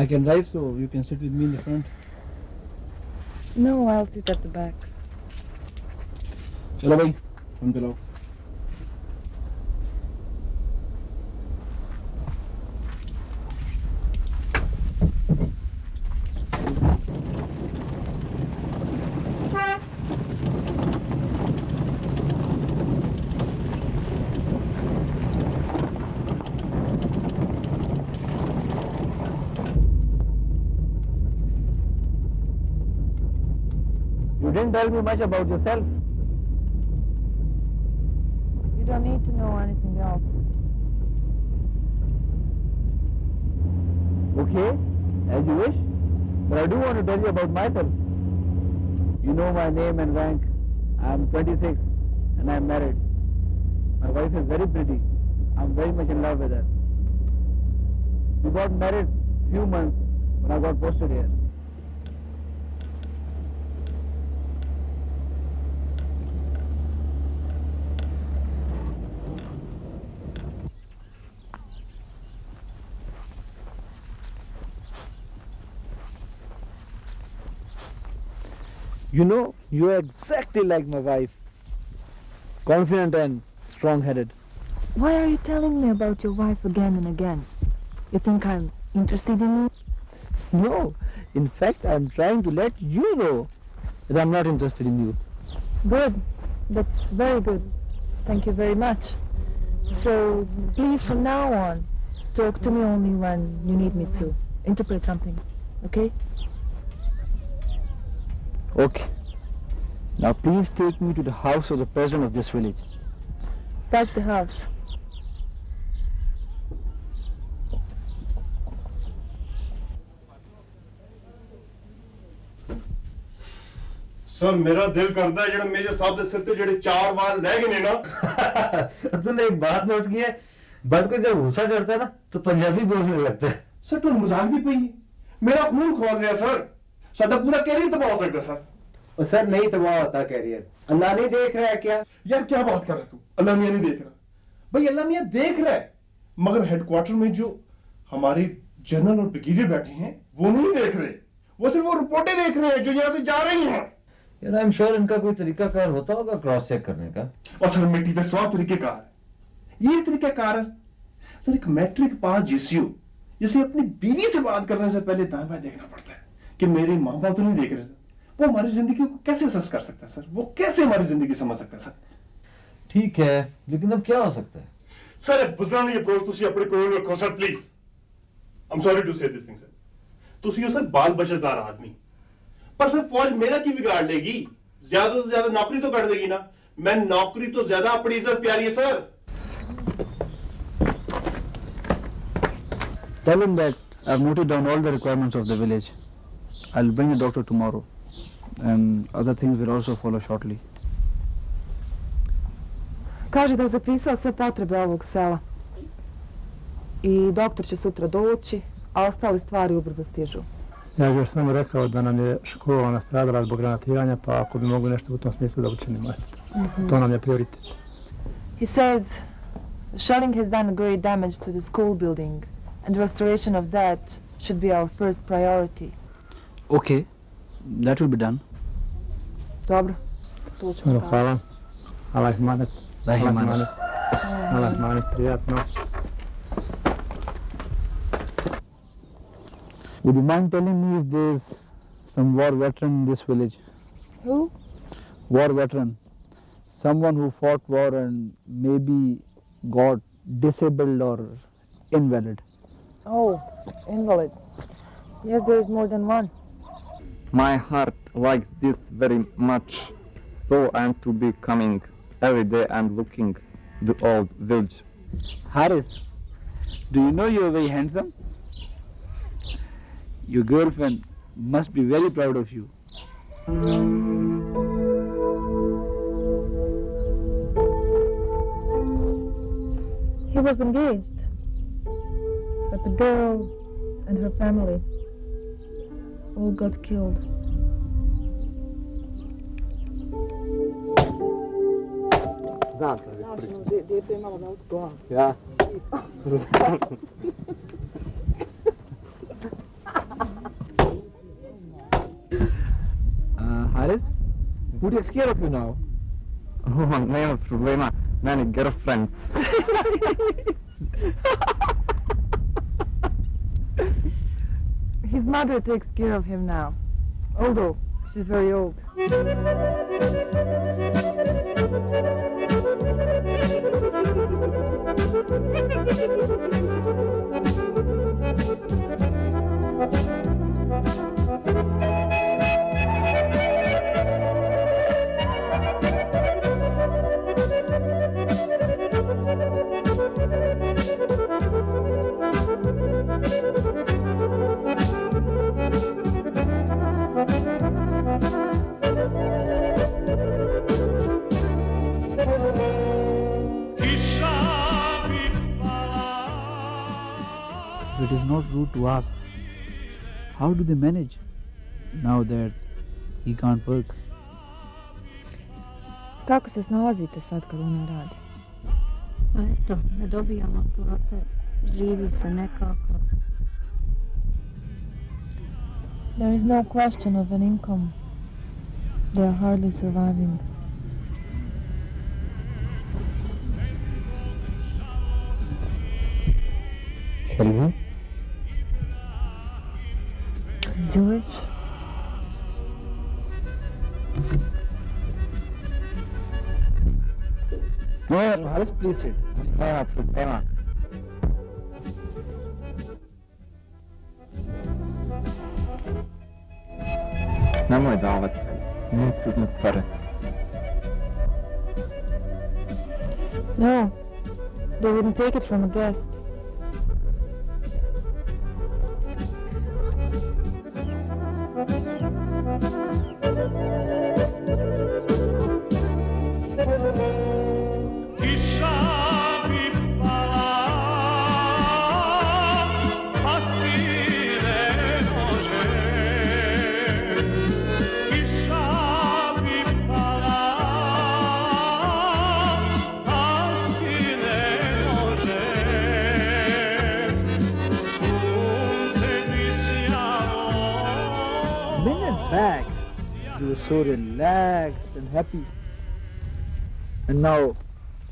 I can drive, so you can sit with me in the front. No, I'll sit at the back. चलो भाई हम चलाओ Tell me much about yourself. You don't need to know anything else. Okay, as you wish. But I do want to tell you about myself. You know my name and rank. I'm 26 and I'm married. My wife is very pretty. I'm very much in love with her. We got married few months when I got posted here. You know, you're exactly like my wife. Confident and strong-headed. Why are you telling me about your wife again and again? You think I'm interested in you? No, in fact, I'm trying to let you know that I'm not interested in you. Good. That's very good. Thank you very much. So, please, from now on, talk to me only when you need me to. Interpret something, okay? Okay. Now please take me to the house of the president of this village. That's the house. Sir ਮੇਰਾ ਦਿਲ ਕਰਦਾ ਜਿਹੜਾ major ਸਾਹਿਬ ਦੇ ਸਿਰ ਤੇ ਜਿਹੜੇ ਚਾਰ ਵਾਰ ਲੈ ਗਏ ਨੇ ਨਾ ਤੂੰ ਇੱਕ ਬਾਤ ਨੋਟ ਕੀ ਹੈ ਬਾਤ ਕੋਈ ਜਦ ਗੁੱਸਾ ਚੜਦਾ ਨਾ ਤਾਂ ਪੰਜਾਬੀ ਬੋਲਣੇ ਲੱਗਦਾ ਸਰ ਤੁਹਾਨੂੰ ਮਜ਼ਾਕ ਦੀ ਪਈ ਮੇਰਾ ਖੂਨ ਖੋਲ ਰਿਹਾ ਸਰ सर तो पूरा कैरियर तबाह हो सकता सर। और सर नहीं तबाह होता कैरियर अल्लाह नहीं देख रहा है क्या? यार क्या बात कर रहा तू? अल्लाह मियाँ नहीं देख रहा। भाई अल्लाह मियाँ देख रहा है मगर हेडक्वार्टर में जो हमारे जनरल और ब्रिगेडियर बैठे हैं वो नहीं देख रहे। वो सिर्फ़ वो रिपोर्टें देख रहे हैं जो यहाँ से जा रही है। यार आई एम श्योर इनका कोई तरीका कार होता होगा क्रॉस चेक करने का। और सर मिट्टी का सौ तरीके कार ये तरीका कार है। सर एक मैट्रिक पास जीसीयू जिसे अपनी बीवी से बात करने से पहले दान भाई देखना पड़ता है। कि मेरे माँ बाप तो नहीं देख रहे सर वो हमारी जिंदगी को कैसे सस कर सकता है सर वो कैसे हमारी जिंदगी समझ सकता है सर ठीक है लेकिन अब क्या हो सकता है ਸਰ ਬੁਜ਼ਰਾਂ ਦੀ ਅਪਰੋਚ ਤੁਸੀਂ ਆਪਣੇ ਕੋਲ ਰੱਖੋ sir please I'm sorry to say this thing sir ਤੁਸੀਂ ਹੋ ਸਰ ਬਾਲ ਬਚਤਦਾਰ ਆਦਮੀ ਪਰ ਸਰ ਫੌਜ ਮੇਰਾ ਕੀ ਵਿਗਾੜ ਲੇਗੀ ਜ਼ਿਆਦਾ ਤੋਂ ਜ਼ਿਆਦਾ ਨੌਕਰੀ ਤੋਂ ਕੱਢ ਦੇਗੀ ਨਾ ਮੈਂ ਨੌਕਰੀ ਤੋਂ ਜ਼ਿਆਦਾ ਆਪਣੀ ਇੱਜ਼ਤ ਪਿਆਰੀ ਹੈ sir Tell him that I've noted down all the requirements of the village. I'll bring the doctor tomorrow. And other things will also follow shortly. Kaže da je zapisao sve potrebe ovog sela. I doktor će sutra doći, a ostale stvari ubrzo stižu. Ja bih još samo rekao da nam je škola nastradala zbog granatiranja, pa ako bi mogli nešto u tom smislu da učinimo. eto. To nam je prioritet. He says shelling has done great damage to the school building, and restoration of that should be our first priority. Okay, that will be done. Dobro. Tu ćemo Dobro, tako. hvala. Allah manet. Lahi Allah manet. manet. Allah manet, prijatno. Would you mind telling me if there's some war veteran in this village? Who? War veteran. Someone who fought war and maybe got disabled or invalid. Oh, invalid. Yes, there is more than one. My heart likes this very much, so I'm to be coming every day and looking the old village. Harris, do you know you're very handsome? Your girlfriend must be very proud of you. He was engaged, but the girl and her family all got killed. Zaan. Uh, who takes care of you now? Oh, no I have girlfriends. His mother takes care of him now. Although she's very old. It is not rude to ask. How do they manage now that he can't work? Kako se snalazite sad kad ona radi? Pa eto, ne dobijamo plate, živi se nekako. There is no question of an income. They are hardly surviving. Shall Wziąłeś? No, ale splicit. Nie ma problemu. Nemoj davati se. Neću pare. No, they wouldn't take it from a guest. So relaxed and happy. And now,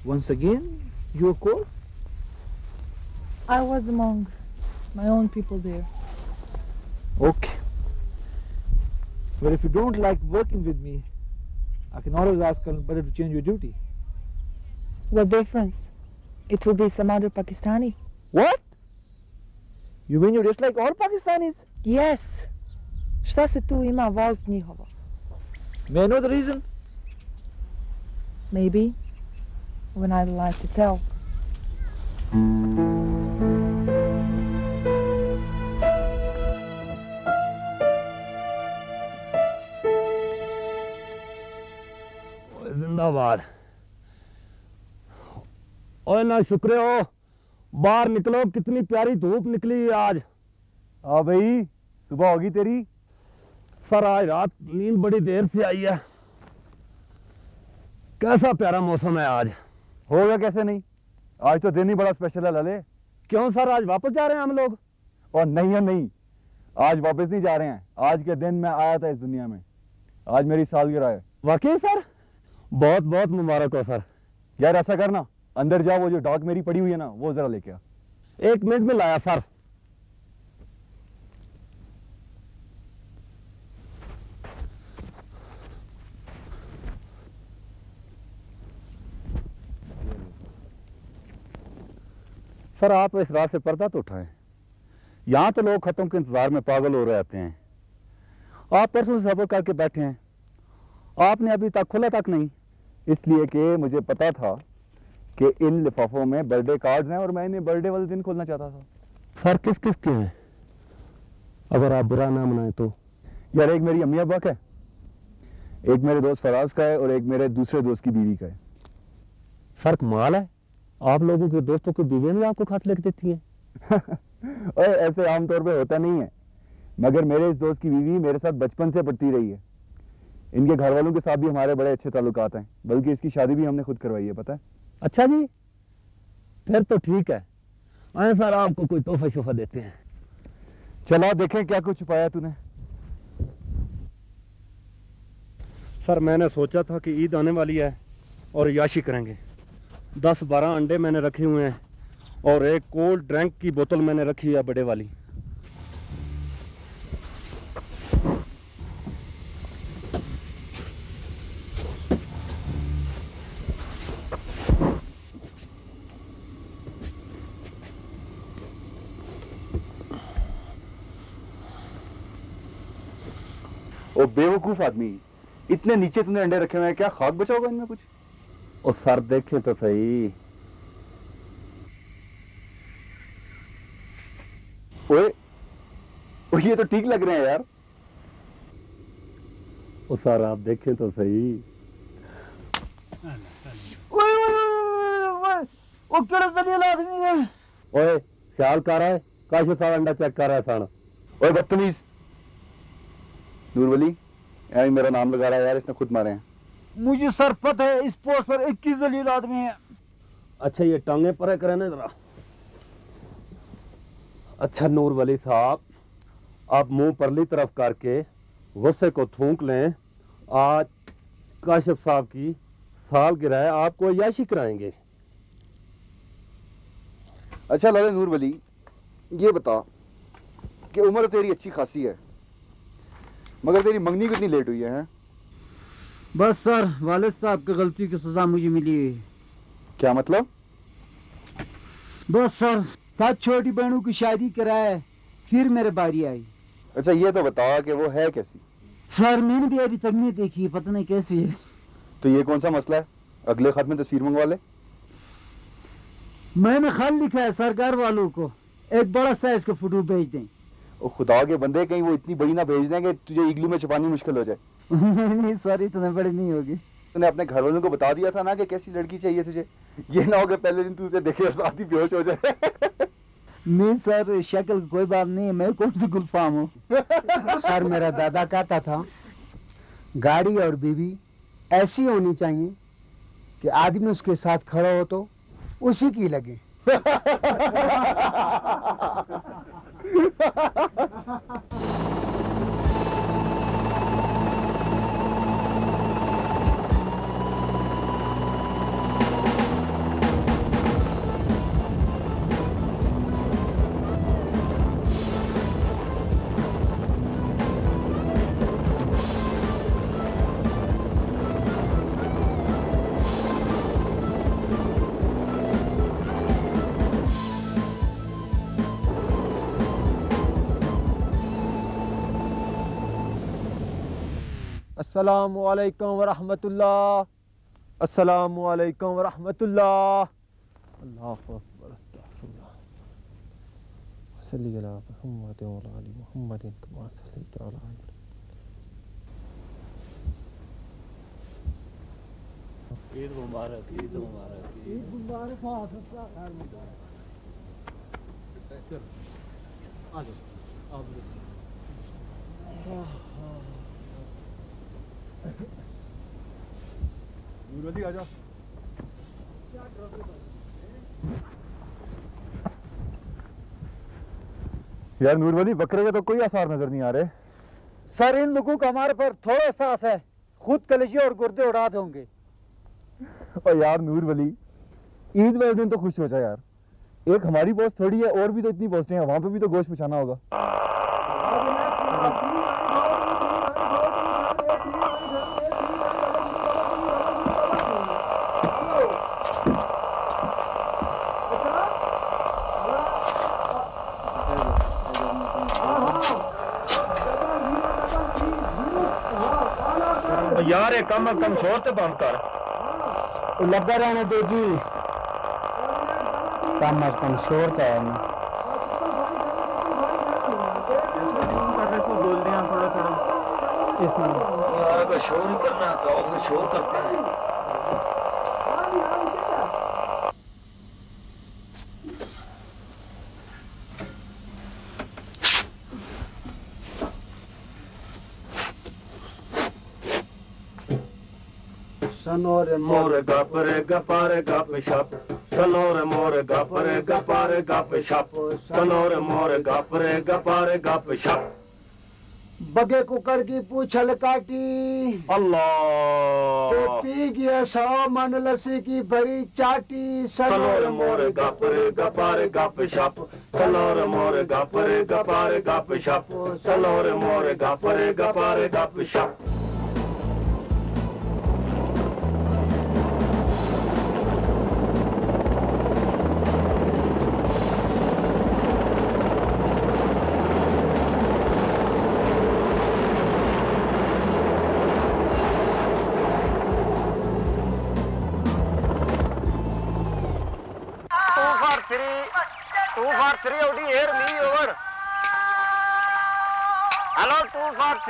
once again, you are cold? I was among my own people there. Okay. But if you don't like working with me, I can always ask Butter to change your duty. What difference? It will be some other Pakistani. What? You mean you dislike all Pakistanis? Yes. Šta se tu ima volt njihovo? May I know the reason? Maybe. When I'd like to tell. जिंदाबाद ओए ना शुक्र हो बाहर निकलो कितनी प्यारी धूप निकली आज हाँ भाई सुबह होगी तेरी सर आज रात नींद बड़ी देर से आई है। कैसा प्यारा मौसम है आज। होगा कैसे नहीं? आज तो दिन ही बड़ा स्पेशल है लले क्यों सर आज वापस जा रहे हैं हम लोग? और नहीं है नहीं आज वापस नहीं जा रहे हैं। आज के दिन मैं आया था इस दुनिया में। आज मेरी सालगिरह है। वाकई सर? बहुत बहुत मुबारक हो सर। यार ऐसा करना अंदर जाओ वो जो डाक मेरी पड़ी हुई है ना वो जरा लेके आ। एक मिनट में लाया सर। सर आप इस रात से पर्दा तो उठाएँ। यहाँ तो लोग खतों के इंतज़ार में पागल हो रहे आते हैं। आप परसों से सफ़र करके बैठे हैं। आपने अभी तक खुला तक नहीं। इसलिए कि मुझे पता था कि इन लिफाफों में बर्थडे कार्ड्स हैं और मैं इन्हें बर्थडे वाले दिन खोलना चाहता था। सर किस किस के हैं? अगर आप बुरा ना मनाए तो। यार एक मेरी अम्मी अब्बा का है। एक मेरे दोस्त फराज का है और एक मेरे दूसरे दोस्त की बीवी का है। सर कमाल है। आप लोगों के दोस्तों की बीवियाँ भी आपको खत लिख देती हैं। और ऐसे आमतौर पर होता नहीं है। मगर मेरे इस दोस्त की बीवी मेरे साथ बचपन से पढ़ती रही है। इनके घर वालों के साथ भी हमारे बड़े अच्छे ताल्लुकात हैं बल्कि इसकी शादी भी हमने खुद करवाई है पता है। अच्छा जी फिर तो ठीक है। आए सर आपको कोई तोहफा शोफा देते हैं। चला देखें क्या कुछ छुपाया तूने। सर मैंने सोचा था कि ईद आने वाली है और याशी करेंगे। दस बारह अंडे मैंने रखे हुए हैं और एक कोल्ड ड्रिंक की बोतल मैंने रखी है बड़े वाली। ओ बेवकूफ़ आदमी, इतने नीचे तुमने अंडे रखे हुए हैं, क्या खाक बचा होगा इनमें कुछ? ओ सर देखें तो सही ओए ओ ये तो ठीक लग रहे हैं यार ओ सर आप देखें तो सही ओए ओए ओए ओए ओ केड़ा जलील आदमी है ओए ख्याल कर रहा है काश सारा अंडा चेक कर रहा है सन ओए बदतमीज नूरवली यार मेरा नाम लगा रहा है यार इसने खुद मारे हैं मुझे सर पता है इस पोस्ट पर 21 जलील आदमी है। अच्छा ये टांगे परे करें ना जरा। अच्छा नूर वली साहब आप मुँह परली तरफ़ करके गुस्से को थूक लें। आज काशिफ साहब की साल गिरा है आपको याशी कराएँगे। अच्छा लाले नूरवली ये बता कि उम्र तेरी अच्छी खासी है मगर तेरी मंगनी कितनी लेट हुई है हैं? बस सर वालिद साहब की गलती की सजा मुझे मिली है। क्या मतलब? बस सर सात छोटी बहनों की शादी कराए फिर मेरे बारी आई। अच्छा ये तो बता कि वो है कैसी? सर मैंने भी अभी तक नहीं देखी पता नहीं कैसी है। तो ये कौन सा मसला है? अगले खत में तस्वीर मंगवा ले। मैंने खाल लिखा है सरकार वालों को एक बड़ा साइज़ का फ़ोटो भेज दें। ओ खुदा के बंदे कहीं वो इतनी बड़ी ना भेज दें कि तुझे इग्लू में छुपानी मुश्किल हो जाए। नहीं सर इतने बड़ी नहीं होगी। तूने अपने घर वालों को बता दिया था ना कि कैसी लड़की चाहिए तुझे? ये ना हो कि पहले दिन तू उसे देखे और साथ ही बेहोश हो जाए। नहीं सर शक्ल कोई बात नहीं है मैं कौन सी गुलफाम हूँ? सर मेरा दादा कहता था गाड़ी और बीवी ऐसी होनी चाहिए कि आदमी उसके साथ खड़ा हो तो उसी की लगे। अस्सलामु अलैकुम वरहमतुल्लाह अस्सलामु अलैकुम वरहमतुल्लाह अल्लाह अकबर अस्तगफिरुल्लाह सल्ली अला मुहम्मद व अला आलि मुहम्मद कमा सल्लैता अला ईद मुबारक ईद मुबारक ईद मुबारक हाँ सबका खैर मुबारक चल आ जाओ आ जाओ यार नूरवली बकरे के तो कोई आसार नज़र नहीं आ रहे। सर इन लोगों का हमारे पर थोड़ा एहसास है। खुद कलेजी और गुर्दे उड़ा देंगे। और यार नूरवली ईद वाले दिन तो खुश हो जाए यार। एक हमारी पोस्ट थोड़ी है और भी तो इतनी पोस्टें हैं वहाँ पे भी तो गोश्त पहुंचाना होगा यार ये कम अज कम शोर तो बंद कर। लगा रहने दो जी। कम अज कम शोर तो है ना यार अगर शोर ही करना है तो फिर शोर करते हैं। सनोरे मोर गपरे गपारे गप शप सनोरे मोर गपरे गपारे गप शप सनोरे मोर गपरे गपारे गप शप बगे कुकर की पूछल काटी। अल्लाह। तो पी गया सौ मन लस्सी की भरी चाटी। सलोर मोर गप रे गपारे गप शप सलोर मोर गप रे गपारे गप शप सलोर मोर गप रे गपारे गप शप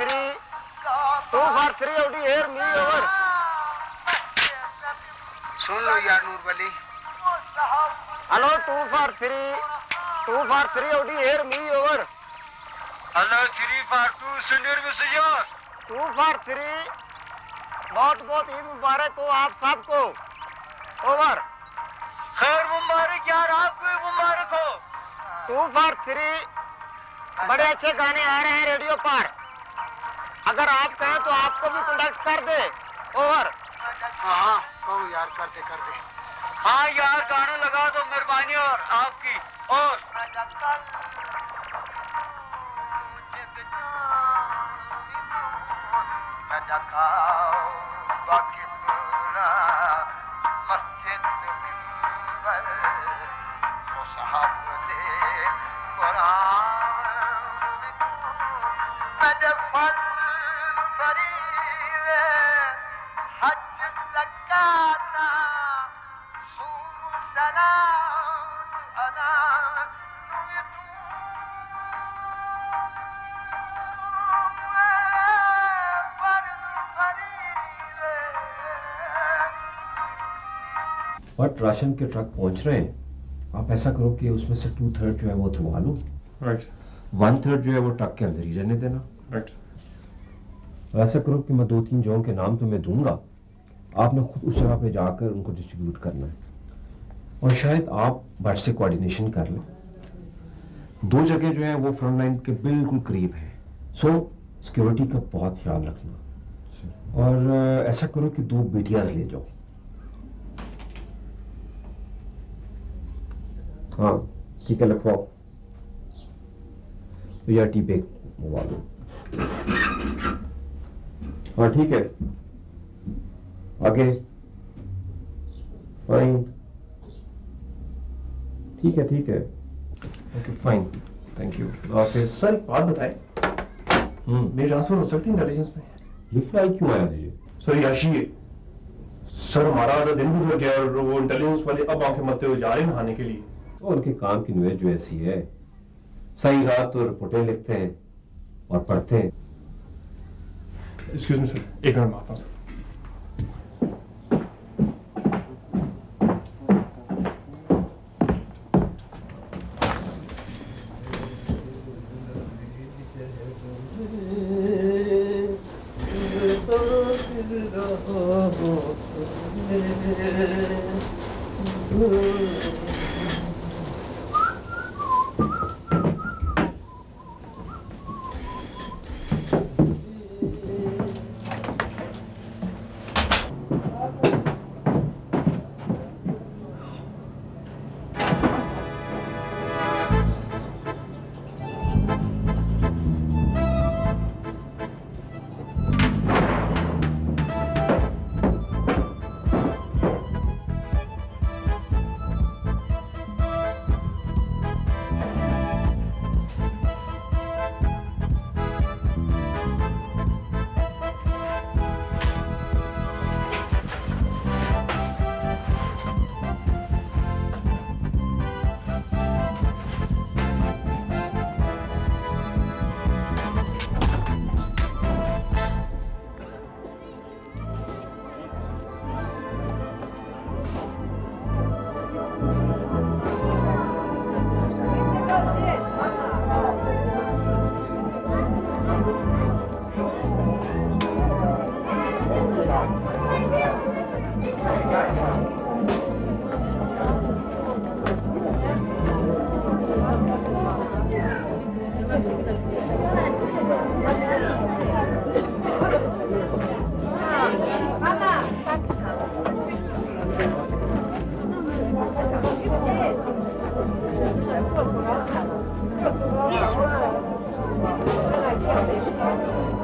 three. Two for three. Only hear me over. सुन लो यार Noor Wali Hello, two for three. Two for three. Only hear me over. Hello three for two Suneer मिसयार Two for three. बहुत बहुत ईद मुबारक हो आप सबको ओवर खैर मुबारक यार आपको मुबारक हो टू फॉर थ्री बड़े अच्छे गाने आ रहे हैं रेडियो पर अगर आप कहें तो आपको भी कंडक्ट कर दे। और हाँ कहो यार कर दे कर दे। हाँ यार गाना लगा दो मेहरबानी और आपकी। और बट राशन के ट्रक पहुँच रहे हैं आप ऐसा करो कि उसमें से टू थर्ड जो है वो उतरवा लो राइट वन थर्ड जो है वो ट्रक के अंदर ही रहने देना राइट ऐसा करो कि मैं दो तीन जगहों के नाम तुम्हें दूँगा आपने खुद उस जगह पे जाकर उनको डिस्ट्रीब्यूट करना है और शायद आप बट से कोऑर्डिनेशन कर लें दो जगह जो है वो फ्रंट लाइन के बिल्कुल करीब है सो so, सिक्योरिटी का बहुत ख्याल रखना और ऐसा करो कि दो बीटियाज ले जाओ हाँ ठीक है लिखवाओ। या टी पे हाँ ठीक है। आगे। फाइन ठीक है ठीक है। Okay fine thank you office sir एक बात बताएँ। मेरी ट्रांसफ़र हो सकती है इंटेलिजेंस में? ये फ़्लाइट क्यों आया था ये? सर याशी है। सर हमारा आधा दिन गुजर गया और वो इंटेलिजेंस वाले अब आँखें मरते हुए जा रहे हैं नहाने के लिए। तो उनके काम की नुए जो ऐसी है सही रात तो रिपोर्टें लिखते हैं और पढ़ते हैं। सर एक मिनट माफ़ sir Amen.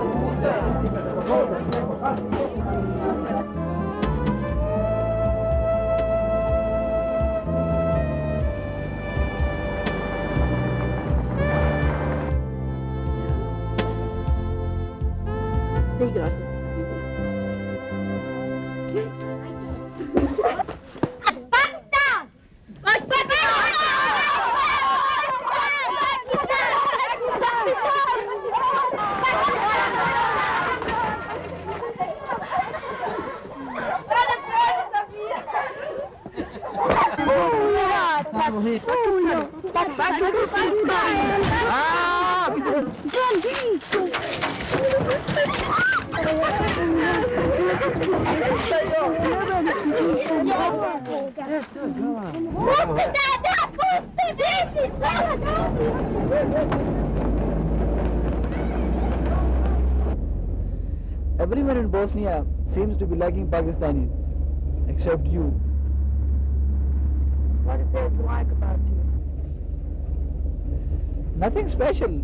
Nothing special,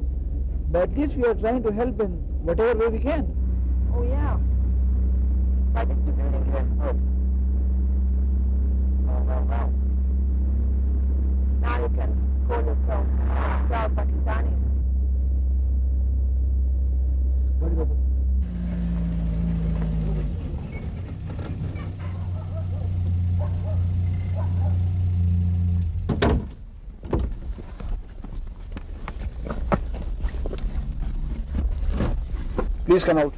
but at least we are trying to help in whatever way we can. Oh yeah. By distributing your food. Oh well well. Now you can call yourself proud Pakistanis. Please come out.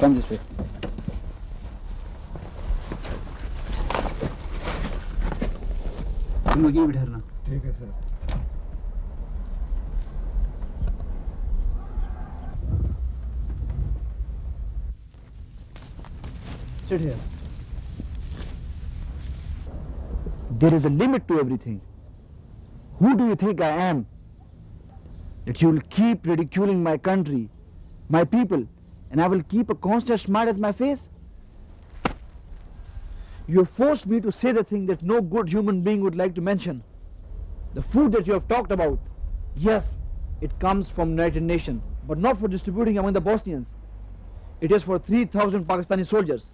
Come this way. तुम आगे बैठना ठीक है sir Sit here. There is a limit to everything. Who do you think I am? That you will keep ridiculing my country, my people, and I will keep a constant smile at my face? You have forced me to say the thing that no good human being would like to mention. The food that you have talked about, yes, it comes from United Nations, but not for distributing among the Bosnians. It is for 3,000 Pakistani soldiers.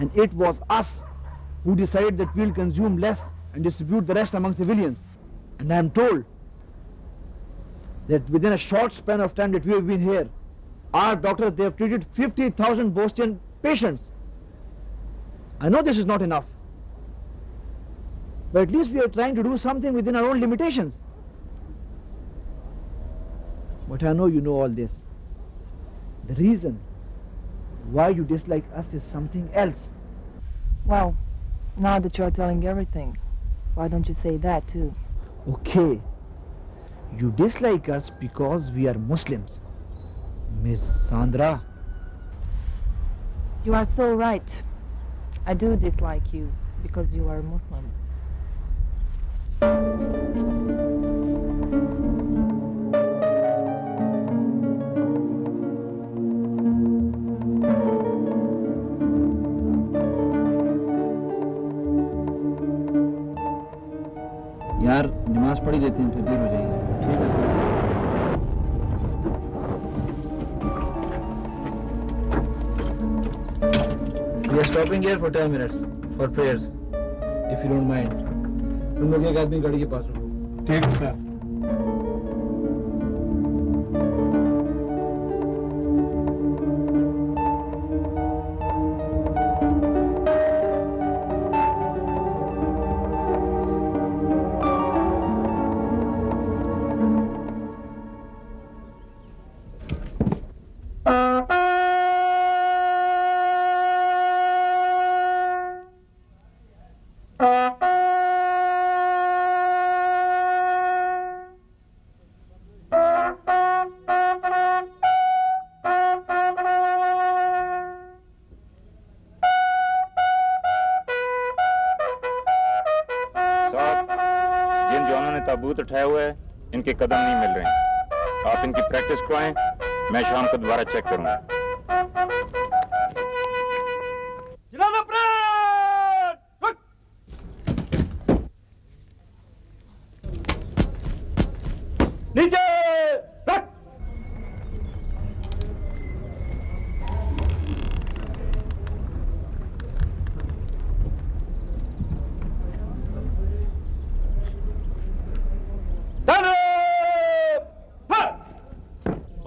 And it was us who decided that we'll consume less and distribute the rest among civilians. And I am told that within a short span of time that we have been here, our doctors, they have treated 50,000 Bosnian patients. I know this is not enough. But at least we are trying to do something within our own limitations. But I know you know all this. The reason why you dislike us is something else. Well, now that you're telling everything, why don't you say that too? Okay. You dislike us because we are Muslims. Miss Sandra. You are so right. I do dislike you because you are Muslims. नमाज़ पढ़ी देती हैं, फिर देर हो जाएगी। ठीक है, sir. We stopping here for ten minutes for prayers if you don't mind तुम लोग एक आदमी गाड़ी के पास रुको। ठीक है सर। ने हुआ हैं, इनके कदम नहीं मिल रहे हैं। आप इनकी प्रैक्टिस करवाएँ, मैं शाम को दोबारा चेक करूँगा जनाजा परेड नीचे रख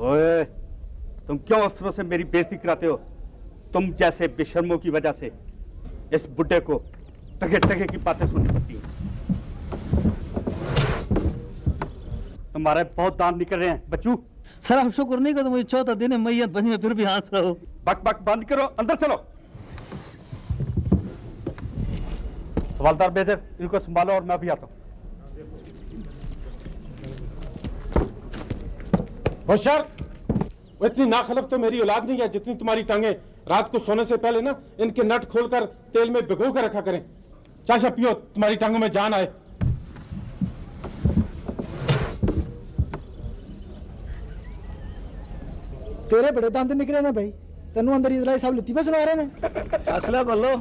ओए तुम क्यों अफसरों से मेरी बेइज्जती कराते हो? तुम जैसे बेशर्मों की वजह से इस बुड्ढे को टके टके की बातें सुननी पड़ती हैं। तुम्हारे बहुत दांत निकल रहे हैं बच्चू। सर हम शुक्र नहीं करते मुझे चौथा दिन है मैयत बनी में फिर भी हंस रहा हूँ। बक बक बंद करो अंदर चलो। हवालदार बेदर इनको संभालो और मैं भी आता हूँ। वो इतनी नाखलफ तो मेरी औलाद नहीं है जितनी तुम्हारी टांगे। रात को सोने से पहले ना इनके नट खोलकर तेल में भिगो कर रखा करें। चाशा पियो तुम्हारी टांगों में जान आए। तेरे बड़े दंद निकले ना भाई। तेन अंदर इजराइल साहब पे सुना रहे असला बल्लो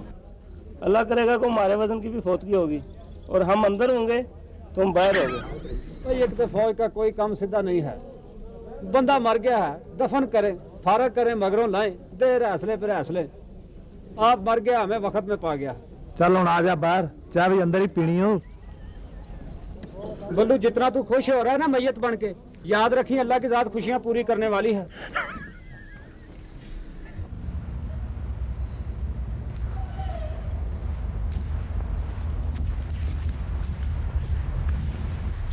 अल्लाह करेगा को हमारे वज़न की भी फौतगी होगी। और हम अंदर होंगे तो हम बाहर होंगे। भाई एक तो फौज का कोई काम सीधा नहीं है। बंदा मर गया है दफन करें फारक करें मगरों लाएँ दे रहसले पर रहसले आप मर गया हमें वक्त में पा गया। चल हूँ आ जा बाहर चाह भी अंदर ही पीनी हो। बल्लू जितना तू खुश हो रहा है ना मैयत बन के याद रखी अल्लाह की ज़ात खुशियाँ पूरी करने वाली है।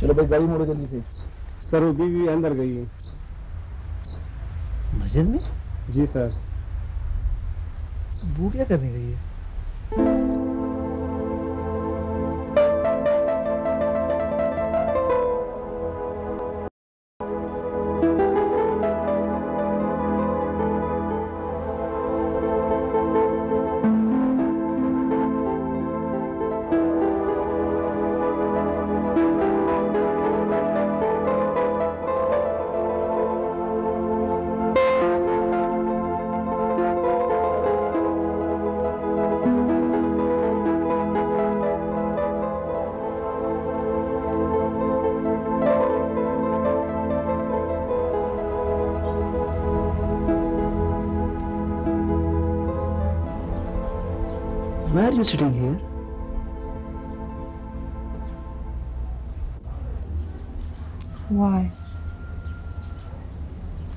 चलो भाई गाड़ी मोड़ो जल्दी से। सर वो बीवी अंदर गई है। मस्जिद में? जी सर। वो क्या करने गई है? Why are you sitting here? Why?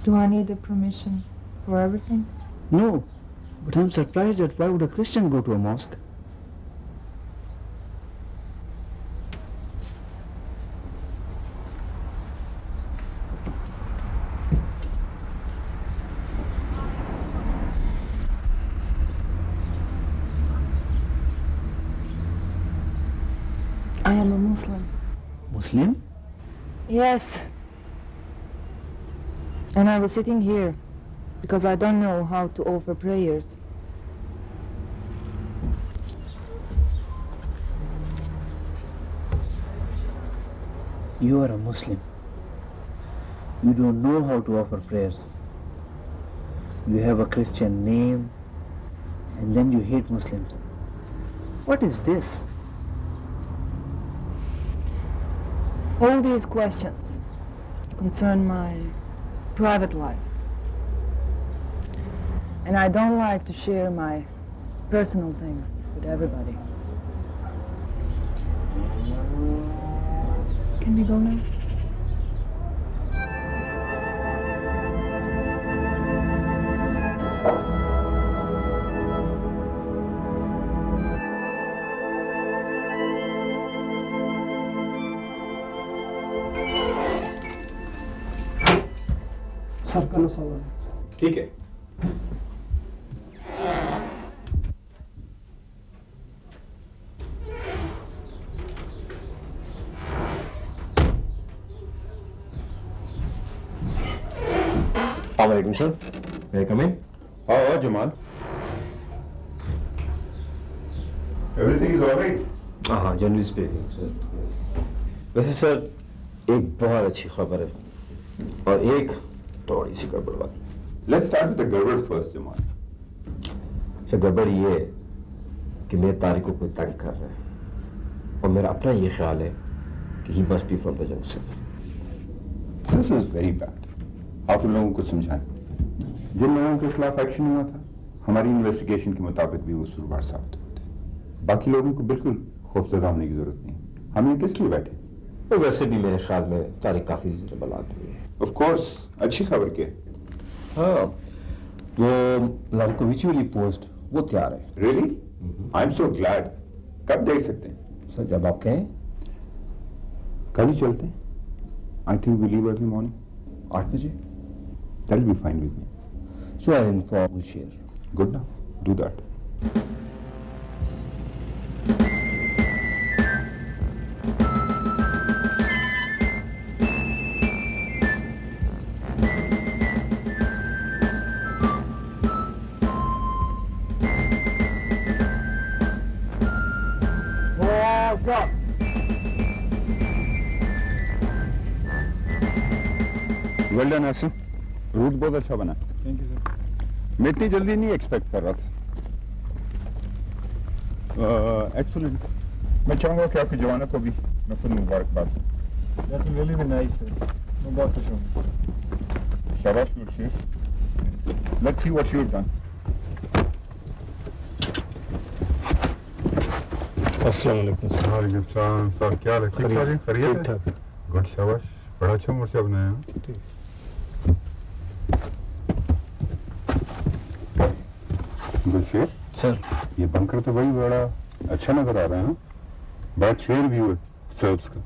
Do I need a permission for everything? No, but I'm surprised that why would a Christian go to a mosque? I am a Muslim. Muslim? Yes. And I was sitting here because I don't know how to offer prayers. You are a Muslim. You don't know how to offer prayers. You have a Christian name and then you hate Muslims. What is this? All these questions concern my private life. And I don't like to share my personal things with everybody. Can we go now? खाना सवाल है। ठीक sir coming आओ आओ जमाल। हाँ, हाँ, वैसे sir एक बहुत अच्छी खबर है और एक थोड़ी सी गड़बड़ वाली। Let's start with the गड़बड़ first, Jamal. सर गड़बड़ ये कि मेरे तारिक को कोई तंग कर रहा है। और मेरा अपना ये ख्याल है कि he must be from the junction This is very bad. आप उन लोगों को समझाएँ। जिन लोगों के खिलाफ एक्शन हुआ था हमारी इन्वेस्टिगेशन के मुताबिक भी वो सुरवार साबित हुए थे बाकी लोगों को बिल्कुल खौफजदा होने की ज़रूरत नहीं। हम ये किस लिए बैठे? और वैसे भी मेरे ख्याल में तारीख काफ़ी रिजनेबल आदमी है। ऑफ़ कोर्स अच्छी खबर के हाँ। वो लंकोविच वाली पोस्ट वो तैयार है। Really I am so glad कब देख सकते हैं? सर जब आप कहें। कल ही चलते हैं। I think we leave early morning आठ बजे। That be fine with me so I inform will share good ना do that well done Hasan root बहुत अच्छा बना। थैंक यू सर मैं इतनी जल्दी नहीं एक्सपेक्ट कर रहा था। एक्सलेंट मैं चाहूँगा कि आपके जवानों को भी मैं खुद मुबारकबाद दूँ। रियली बी नाइस सर मैं बहुत खुश हूँ। शाबाश good let's see what you have done अस्सलाम वालेकुम सर वालेकुम सलाम सर क्या हाल है? ठीक ठाक है है? ठीक ठाक गुड शाबाश। बड़ा अच्छा मोर्चा बनाया है। गुड शेर सर। ये बंकर तो भाई बड़ा अच्छा नज़र आ रहा है ना? बड़ा क्लियर व्यू है सर्व्स का।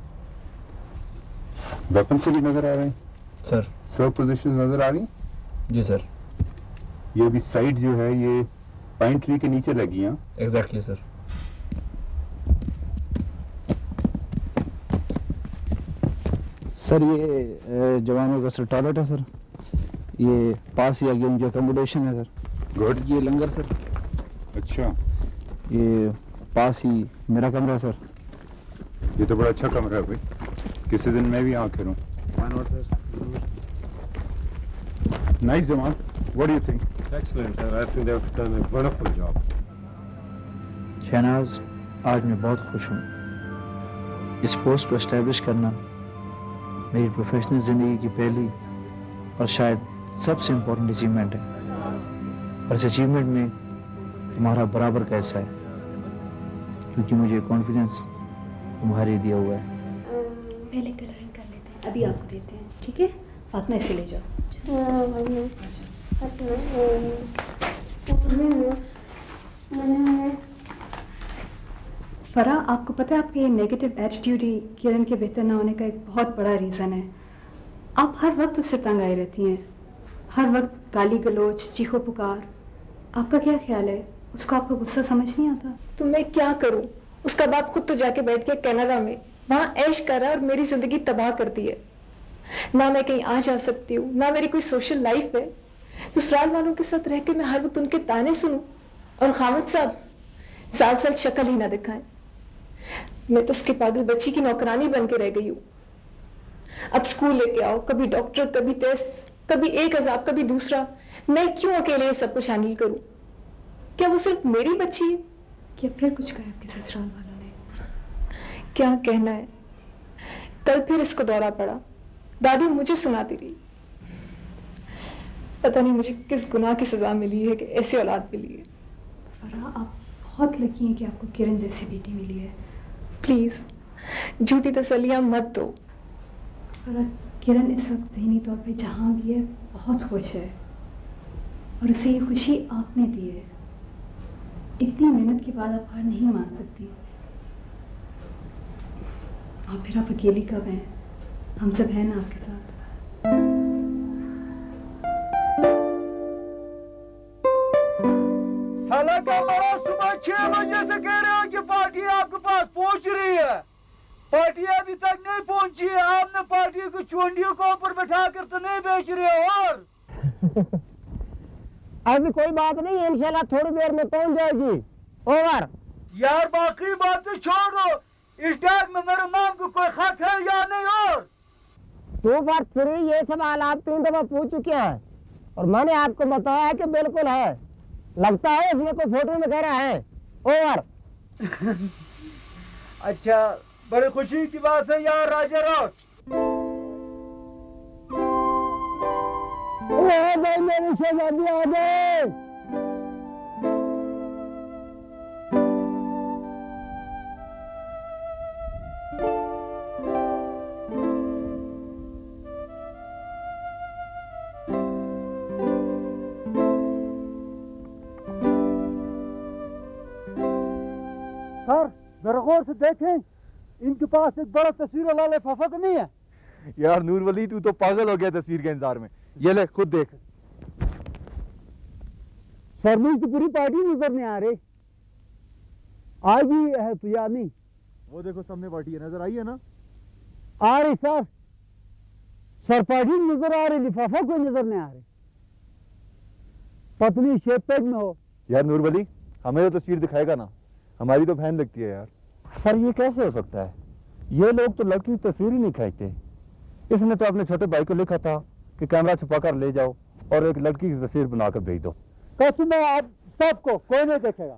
वेपन से भी नज़र आ रहे हैं। सर। सर्व पोजीशन नज़र आ रही जी सर। ये अभी साइड जो है ये पाइन ट्री के नीचे लगी है। Exactly sir. सर ये जवानों का सर टॉयलेट है सर। ये पास ही आगे उनकी अकोमोडेशन है सर। गुड ये लंगर सर। अच्छा। ये पास ही मेरा कमरा है सर। ये तो बड़ा अच्छा कमरा है भाई। किसी दिन मैं भी यहाँ खेलूँ नाइस जवान what do you think Excellent, sir. I think they've done a wonderful job. Shahnaz आज मैं बहुत खुश हूँ। इस पोस्ट को इस्टेब्लिश करना मेरी प्रोफेशनल ज़िंदगी की पहली और शायद सबसे इम्पोर्टेंट अचीवमेंट है। और इस अचीवमेंट में तुम्हारा बराबर का हिस्सा है? क्योंकि मुझे कॉन्फिडेंस तुम्हारे दिया हुआ है। पहले कलरिंग कर लेते हैं। अभी आपको देते हैं। ठीक है? फातिमा इसे ले जाओ। फरा आपको पता है आपका ये नेगेटिव एटीट्यूड ही किरण के बेहतर ना होने का एक बहुत बड़ा रीज़न है। आप हर वक्त उससे तंग आई रहती हैं। हर वक्त गाली गलोच चीखो पुकार आपका क्या ख्याल है? उसको आपका गुस्सा समझ नहीं आता? तो मैं क्या करूँ? उसका बाप खुद तो जाके बैठ गया कनाडा में। वहाँ ऐश कर रहा और मेरी ज़िंदगी तबाह कर दी है। ना मैं कहीं आ जा सकती हूँ, ना मेरी कोई सोशल लाइफ है। ससुराल वालों के साथ रह के मैं हर वक्त उनके ताने सुनूं। और खामद साहब साल साल शक्ल ही ना दिखाएँ। मैं तो उसके पागल बच्ची की नौकरानी बन के रह गई हूँ। अब स्कूल लेके आओ, कभी डॉक्टर कभी टेस्ट कभी एक अजाब कभी दूसरा। मैं क्यों अकेले सब कुछ हैंडल करूँ? क्या वो सिर्फ़ मेरी बच्ची है? क्या फिर कुछ कहा आपके ससुराल वालों ने? क्या कहना है? कल फिर इसको दौरा पड़ा। दादी मुझे सुनाती रही। पता नहीं मुझे किस गुनाह की सजा मिली है कि ऐसी औलाद मिली है। फरा आप बहुत लकी हैं कि आपको किरण जैसी बेटी मिली है। प्लीज़ झूठी तसलियाँ मत दो। फरा किरण इस वक्त जहनी तौर पे जहाँ भी है, बहुत खुश है। और उसे ये खुशी आपने दी है। इतनी मेहनत के बाद आप हार नहीं मान सकती। और फिर आप अकेली कब हैं? हम सब हैं ना आपके साथ। हालाँकि बड़ा सुबह छह बजे से कह रहे हो कि पार्टी आपके पास पहुँच रही है। पार्टी अभी तक नहीं पहुँची है। आपने पार्टी को चुंडियों को ऊपर बैठा कर तो नहीं बेच रहे हो और? अभी कोई बात नहीं इंशाल्लाह थोड़ी देर में पहुँच जाएगी। ओवर। यार बाकी बातें छोड़। दो इस टाइम में मेरे नाम को कोई खत है या नहीं और? टू पर थ्री ये सवाल आप तीन दफ़ा पूछ चुके हैं। और मैंने आपको बताया है कि बिल्कुल है। लगता है इसमें कोई फ़ोटो में कह रहा है। ओवर। अच्छा बड़ी खुशी की बात है यार, राजा राउत भाई, मेरी शहजादी आ गए सर, जरा गौर से देखें। इनके पास एक बड़ा तस्वीर वाला लिफाफा तो नहीं है। यार नूर वली तू तो पागल हो गया तस्वीर के इंतज़ार में। ये ले खुद देख। सरमुज की पूरी पार्टी नज़र नहीं आ रही। आज ही है तो या नहीं? वो देखो सामने पार्टी है नज़र आई है ना? आ रही सर। सर पार्टी नज़र आ रही लिफाफा कोई नज़र नहीं आ रही। पत्नी शेप में हो। यार नूर वली हमें तो तस्वीर दिखाएगा ना। हमारी तो बहन लगती है यार। सर ये कैसे हो सकता है? ये लोग तो लड़की की तस्वीर ही नहीं खींचते। इसने तो अपने छोटे भाई को लिखा था कि कैमरा छुपा कर ले जाओ और एक लड़की की तस्वीर बनाकर भेज दो। कसम है आप सबको कोई नहीं देखेगा।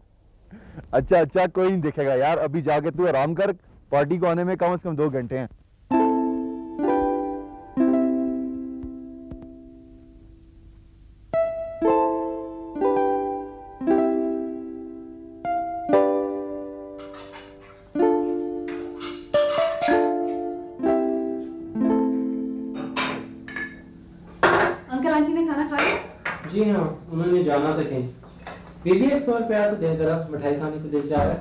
अच्छा अच्छा कोई नहीं देखेगा। यार अभी जाके तू आराम कर। पार्टी को आने में कम से कम दो घंटे हैं। एक सौ रुपया तो दे जरा मिठाई खाने को दे जा रहा है।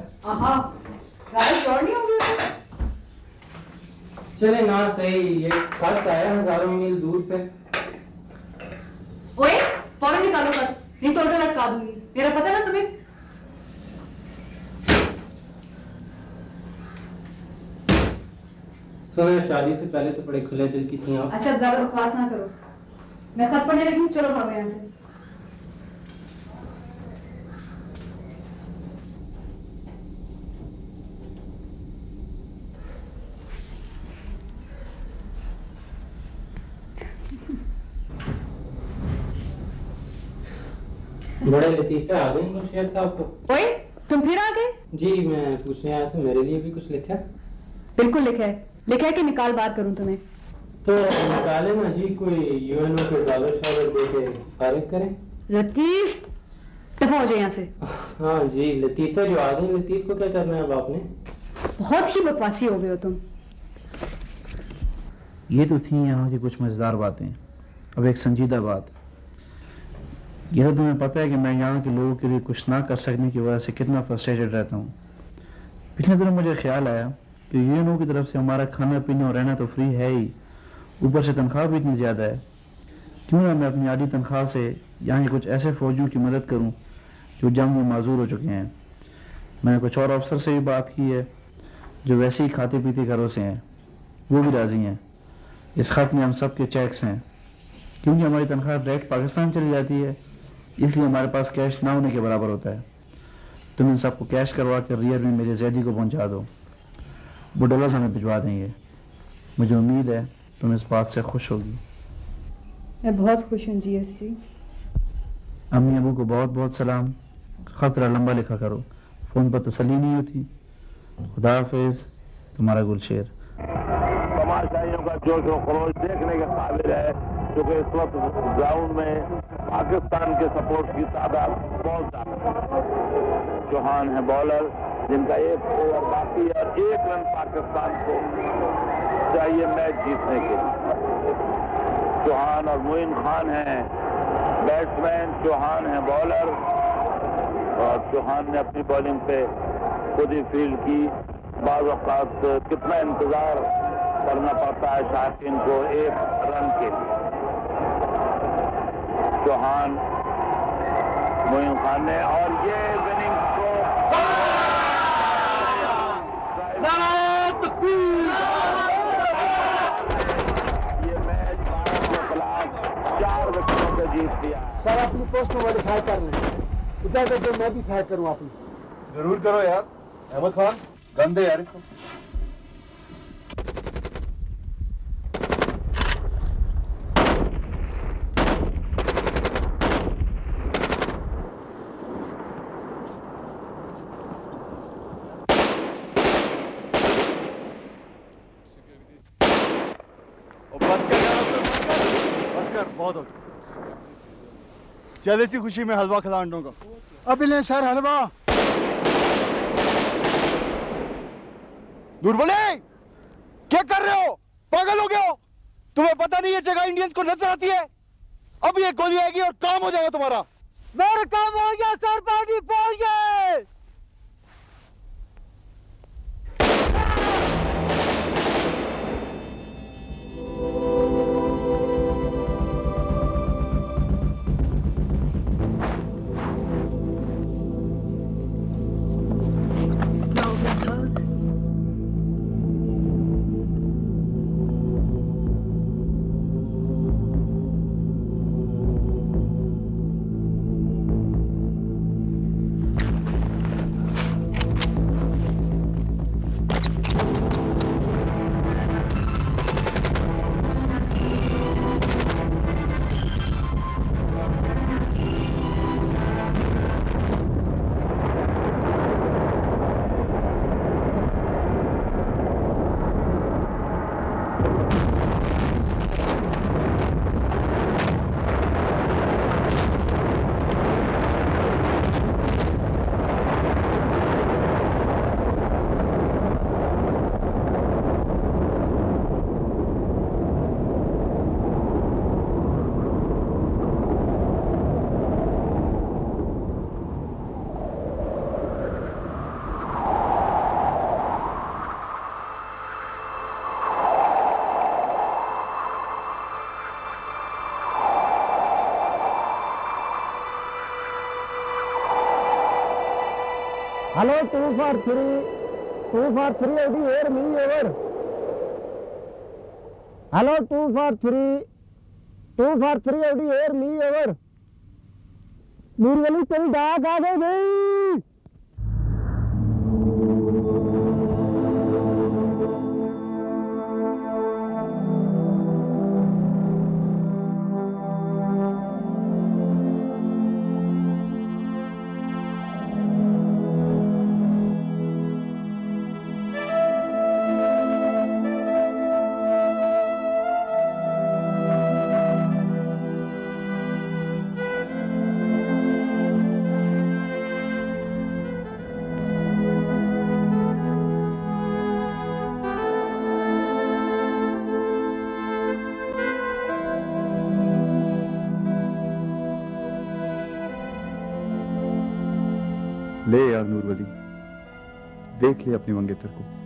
चले ना सही ये खत आया हज़ारों मील दूर से। ओए फ़ौरन निकालो खत नहीं तो उल्टा लटका दूँगी। मेरा पता ना तुम्हें? सुना शादी से पहले तो बड़े खुले दिल की थी आप। अच्छा ज़्यादा बकवास ना करो। मैं खत पढ़ने लगी चलो भागो यहाँ से। बड़े लतीफे आ गए गुलशेर साहब को ओए तुम फिर आ गए? जी मैं पूछने आया था मेरे लिए भी कुछ लिखा है। बिल्कुल लिखा है। लिखा है कि निकाल बात करूँ तुम्हें? तो निकाले ना जी कोई यूएनओ के डॉलर शॉलर दे के फारिग करें। लतीफ दफ़ा हो जाए यहाँ से। हाँ जी लतीफे जो आ गए लतीफ को क्या करना है अब आपने? बहुत ही बकवासी हो गए हो तुम। ये तो थी यहाँ की कुछ मज़ेदार बातें। अब एक संजीदा बात। यह तो तुम्हें पता है कि मैं यहाँ के लोगों के लिए कुछ ना कर सकने की वजह से कितना फ्रस्ट्रेटेड रहता हूँ। पिछले दिनों मुझे ख्याल आया कि यूएनओ की तरफ़ से हमारा खाना पीना और रहना तो फ्री है ही। ऊपर से तनख्वाह भी इतनी ज़्यादा है। क्यों ना मैं अपनी आधी तनख्वाह से यहाँ के कुछ ऐसे फौजियों की मदद करूँ जो जंग में माजूर हो चुके हैं। मैंने कुछ और अफसर से भी बात की है, जो वैसे ही खाते पीते घरों से हैं। वो भी राज़ी हैं। इस खत में हम सब के चेक्स हैं। क्योंकि हमारी तनख्वाह डायरेक्ट पाकिस्तान चली जाती है इसलिए हमारे पास कैश ना होने के बराबर होता है। तुम इन सबको कैश करवा कर रियर में मेरे जैदी को पहुँचा दो। वो डॉलर्स हमें भिजवा देंगे। मुझे उम्मीद है तुम इस बात से खुश होगी। मैं बहुत खुश हूँ जीएस जी। अम्मी अबू को बहुत बहुत सलाम। खतरा लंबा लिखा करो। फ़ोन पर तसली नहीं होती। खुदा हाफिज तुम्हारा गुलशेर। तमाशाइयों का जोश व खरोश देखने के काबिल है। क्योंकि इस वक्त ग्राउंड में पाकिस्तान के सपोर्ट की तादाद बहुत ज़्यादा चौहान है बॉलर जिनका एक ओवर बाकी और एक रन पाकिस्तान को चाहिए मैच जीतने के लिए। चौहान और मोइन खान हैं बैट्समैन चौहान है बॉलर और चौहान ने अपनी बॉलिंग पे खुद ही फ़ील्ड की। अवकात कितना इंतज़ार करना पड़ता है शाकिन को एक रन के लिए। चौहान मोइन खान ने और ये विनिंग ये मैच भारत के खिलाफ चार विकेटों से जीत लिया। सर अपनी पोस्ट में मॉडिफाई कर लें। इधर तो मैं भी फायर करूँ अपनी ज़रूर करो यार। अहमद खान गन दे यार इसको ओ, बस कर यार, अब तो बस कर बस कर बहुत हो गया। चल इसी खुशी में हलवा खिला अंडों का। अभी ले सर हलवा। दुर्बले क्या कर रहे हो? पागल हो गए हो? तुम्हें पता नहीं ये जगह इंडियंस को नज़र आती है? अब ये गोली आएगी और काम हो जाएगा तुम्हारा। मेरा काम हो गया, सर पार्टी पहुँच गए hello two for three two for three अभी hear me over hello two for three two for three अभी एयर मी ओवर नूरवली तेरी डाक आ अपने मंगेतर को।